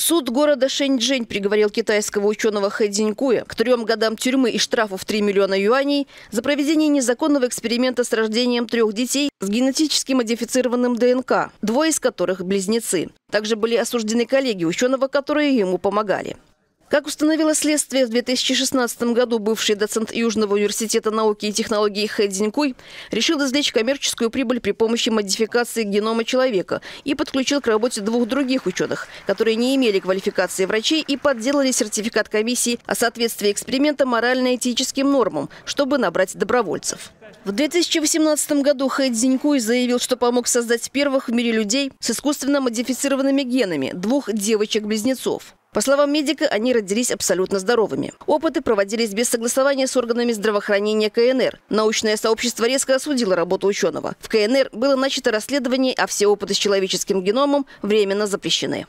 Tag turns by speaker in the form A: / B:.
A: Суд города Шэньчжэнь приговорил китайского ученого Хэ Цзинькуя к трем годам тюрьмы и штрафу в 3 миллиона юаней за проведение незаконного эксперимента с рождением трех детей с генетически модифицированным ДНК, двое из которых – близнецы. Также были осуждены коллеги ученого, которые ему помогали. Как установило следствие, в 2016 году бывший доцент Южного университета науки и технологий Хэ Цзинькуй решил извлечь коммерческую прибыль при помощи модификации генома человека и подключил к работе двух других ученых, которые не имели квалификации врачей и подделали сертификат комиссии о соответствии эксперимента морально-этическим нормам, чтобы набрать добровольцев. В 2018 году Хэ Цзинькуй заявил, что помог создать первых в мире людей с искусственно модифицированными генами – двух девочек-близнецов. По словам медика, они родились абсолютно здоровыми. Опыты проводились без согласования с органами здравоохранения КНР. Научное сообщество резко осудило работу ученого. В КНР было начато расследование, а все опыты с человеческим геномом временно запрещены.